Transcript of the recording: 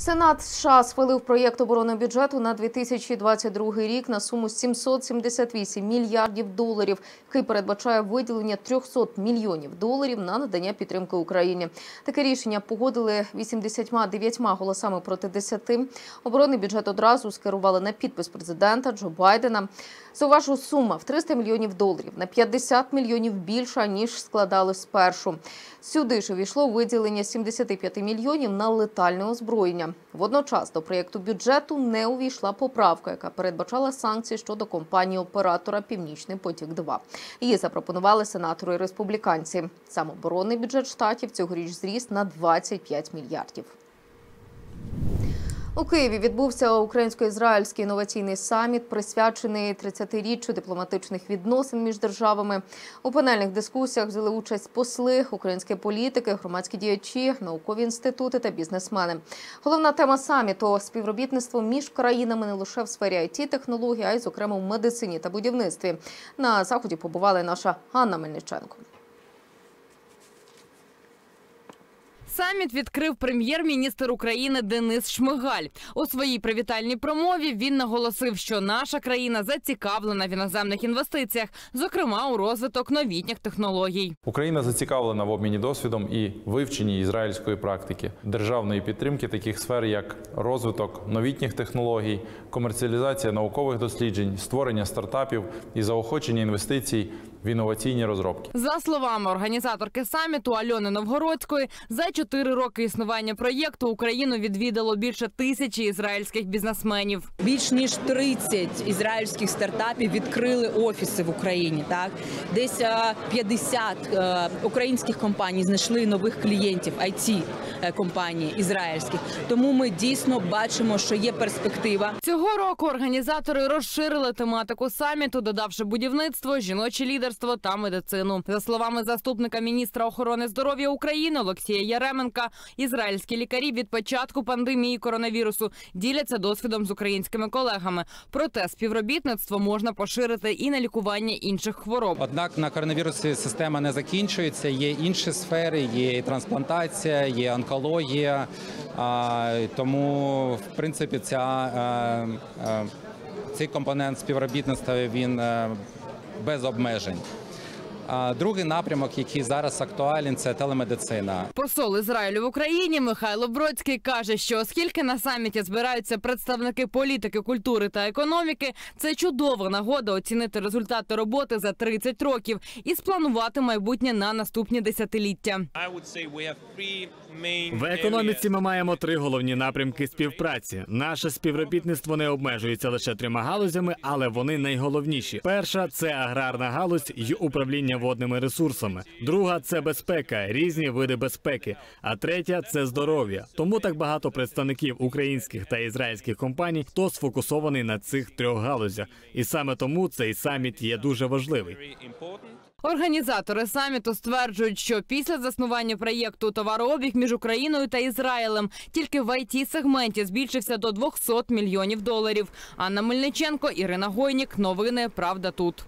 Сенат США схвалив проєкт оборонного бюджету на 2022 рік на суму 778 мільярдів доларів, який передбачає виділення 300 мільйонів доларів на надання підтримки Україні. Таке рішення погодили 89 голосами проти 10. Оборонний бюджет одразу скерували на підпис президента Джо Байдена. Зауважу, сума в 300 мільйонів доларів на 50 мільйонів більша ніж складали спершу. Сюди ж увійшло виділення 75 мільйонів на летальне озброєння. Водночас до проєкту бюджету не увійшла поправка, яка передбачала санкції щодо компанії оператора Північний потік 2 Її запропонували сенатори республіканці. Сам оборонний бюджет штатів цьогоріч зріс на 25 мільярдів. У Києві відбувся українсько-ізраїльський інноваційний саміт, присвячений 30-річчю дипломатичних відносин між державами. У панельних дискусіях взяли участь посли, українські політики, громадські діячі, наукові інститути та бізнесмени. Головна тема саміту співробітництво між країнами не лише в сфері it технологій а й, зокрема, в медицині та будівництві. На заході побувала наша Ганна Мельниченко. Саміт відкрив прем'єр-міністр України Денис Шмигаль. У своїй привітальній промові він наголосив, що наша країна зацікавлена в іноземних інвестиціях, зокрема у розвиток новітніх технологій. Україна зацікавлена в обміні досвідом і вивченні ізраїльської практики державної підтримки таких сфер, як розвиток новітніх технологій, комерціалізація наукових досліджень, створення стартапів і заохочення інвестицій в інноваційні розробки. За словами організаторки саміту Альони Новгородської, за чотири роки існування проєкту Україну відвідало більше тисячі ізраїльських бізнесменів. Більш ніж 30 ізраїльських стартапів відкрили офіси в Україні. Так десь е, 50 е, українських компаній знайшли нових клієнтів it компаній ізраїльських. Тому ми дійсно бачимо, що є перспектива. Цього року організатори розширили тематику саміту, додавши будівництво, жіноче лідерство та медицину. За словами заступника міністра охорони здоров'я України Олексія Яременка, ізраїльські лікарі від початку пандемії коронавірусу діляться досвідом з українськими колегами. Проте співробітництво можна поширити і на лікування інших хвороб. Однак на коронавірусі система не закінчується. Є інші сфери, є трансплантація, є онкологія. Тому, в принципі, ця, цей компонент співробітництва він е, без обмежень. А Другий напрямок, який зараз актуален, це телемедицина. Посол Ізраїлю в Україні Михайло Бродський каже, що оскільки на саміті збираються представники політики, культури та економіки, це чудова нагода оцінити результати роботи за 30 років і спланувати майбутнє на наступні десятиліття. В економіці ми маємо три головні напрямки співпраці. Наше співробітництво не обмежується лише трьома галузями, але вони найголовніші. Перша це аграрна галузь і управління водними ресурсами. Друга це безпека, різні види безпеки. А третя це здоров'я. Тому так багато представників українських та ізраїльських компаній, хто сфокусований на цих трьох галузях. І саме тому цей саміт є дуже важливий. Організатори саміту стверджують, що після заснування проєкту товарообіг між Україною та Ізраїлем тільки в it сегменті збільшився до 200 мільйонів доларів. Анна Мельниченко, Ірина Гойнік. Новини Правда тут.